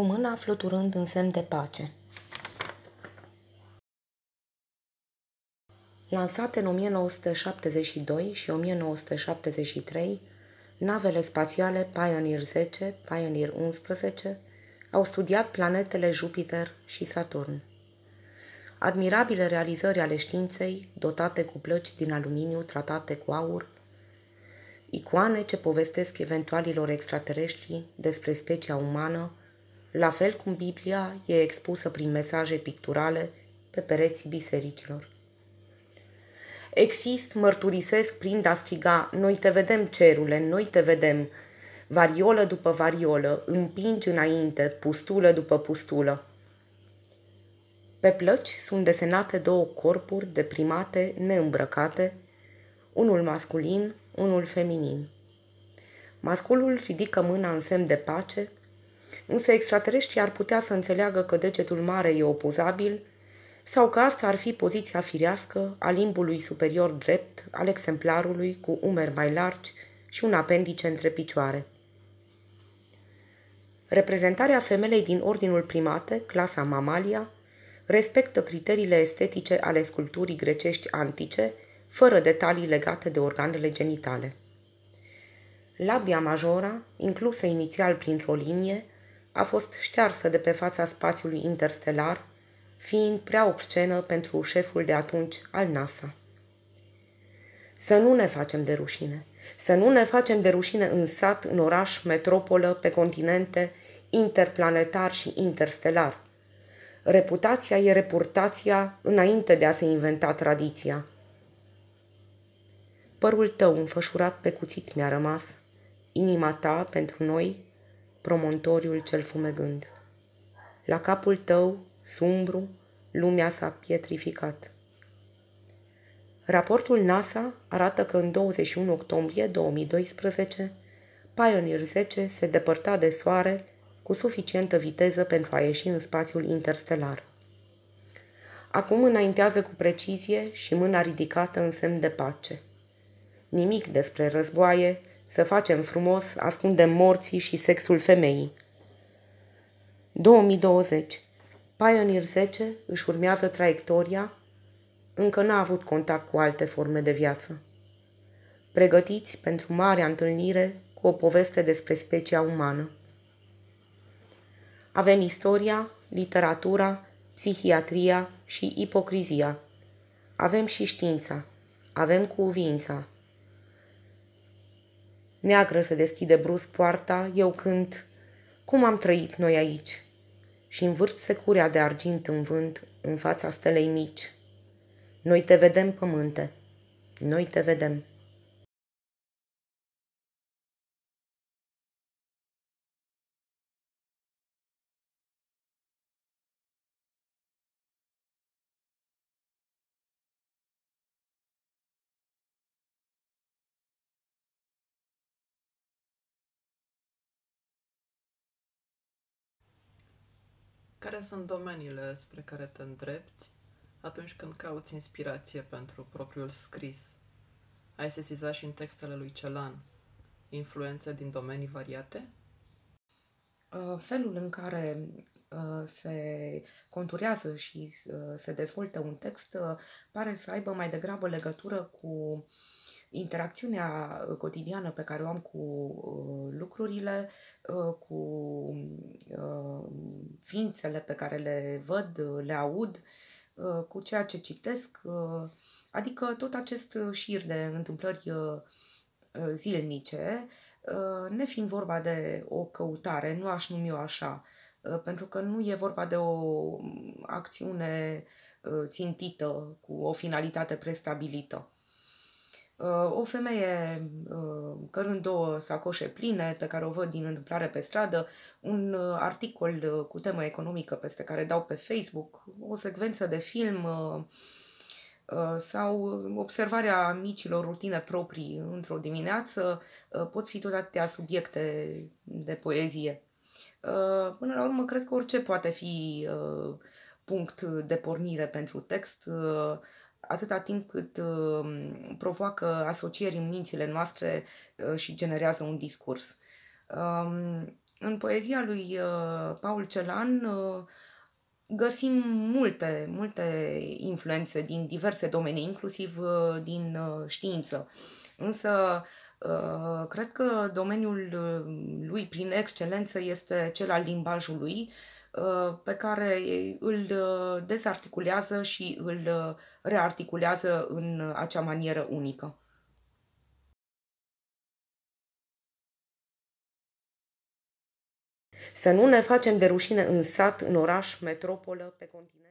cu mâna fluturând în semn de pace. Lansate în 1972 și 1973, navele spațiale Pioneer 10, Pioneer 11 au studiat planetele Jupiter și Saturn. Admirabile realizări ale științei, dotate cu plăci din aluminiu tratate cu aur, icoane ce povestesc eventualilor extraterestri despre specia umană, la fel cum Biblia e expusă prin mesaje picturale pe pereții bisericilor. Exist, mărturisesc prin a striga, noi te vedem cerule, noi te vedem, variolă după variolă, împingi înainte, pustulă după pustulă. Pe plăci sunt desenate două corpuri de primate neîmbrăcate, unul masculin, unul feminin. Masculul ridică mâna în semn de pace, însă extraterestrii ar putea să înțeleagă că degetul mare e opozabil sau că asta ar fi poziția firească a limbului superior drept al exemplarului cu umeri mai largi și un apendice între picioare. Reprezentarea femelei din ordinul primate, clasa Mamalia, respectă criteriile estetice ale sculpturii grecești antice, fără detalii legate de organele genitale. Labia majora, inclusă inițial printr-o linie, a fost ștearsă de pe fața spațiului interstelar, fiind prea obscenă pentru șeful de atunci al NASA. Să nu ne facem de rușine. Să nu ne facem de rușine în sat, în oraș, metropolă, pe continente, interplanetar și interstelar. Reputația e reputația înainte de a se inventa tradiția. Părul tău înfășurat pe cuțit mi-a rămas, inima ta pentru noi, promontoriul cel fumegând. La capul tău, sumbru, lumea s-a pietrificat. Raportul NASA arată că în 21 octombrie 2012, Pioneer 10 se depărta de Soare cu suficientă viteză pentru a ieși în spațiul interstelar. Acum înaintează cu precizie și mâna ridicată în semn de pace. Nimic despre războaie, să facem frumos, ascundem morții și sexul femeii. 2020. Pioneer 10 își urmează traiectoria, încă n-a avut contact cu alte forme de viață. Pregătiți pentru marea întâlnire cu o poveste despre specia umană. Avem istoria, literatura, psihiatria și ipocrizia. Avem și știința. Avem cuvința. Neagră se deschide brusc poarta, eu cânt Cum am trăit noi aici? Și învârt securea de argint în vânt în fața stelei mici. Noi te vedem, pământe. Noi te vedem. Care sunt domeniile spre care te îndrepți atunci când cauți inspirație pentru propriul scris? Ai sesizat și în textele lui Celan influențe din domenii variate? Uh, felul în care uh, se conturează și uh, se dezvoltă un text pare să aibă mai degrabă legătură cu interacțiunea cotidiană pe care o am cu uh, lucrurile, uh, cu uh, ființele pe care le văd, le aud, cu ceea ce citesc, adică tot acest șir de întâmplări zilnice, nefiind vorba de o căutare, nu aș numi-o așa, pentru că nu e vorba de o acțiune țintită cu o finalitate prestabilită. Uh, o femeie uh, cărând două sacoșe pline pe care o văd din întâmplare pe stradă, un uh, articol cu temă economică peste care dau pe Facebook, o secvență de film sau observarea micilor rutine proprii într-o dimineață pot fi tot atâtea subiecte de poezie. Până la urmă, cred că orice poate fi punct de pornire pentru text, atâta timp cât uh, provoacă asocieri în mințile noastre uh, și generează un discurs. Um, În poezia lui Paul Celan găsim multe, multe influențe din diverse domenii, inclusiv din știință. Însă, cred că domeniul lui prin excelență este cel al limbajului, pe care îl dezarticulează și îl rearticulează în acea manieră unică. Să nu ne facem de rușine în sat, în oraș, metropolă, pe continent.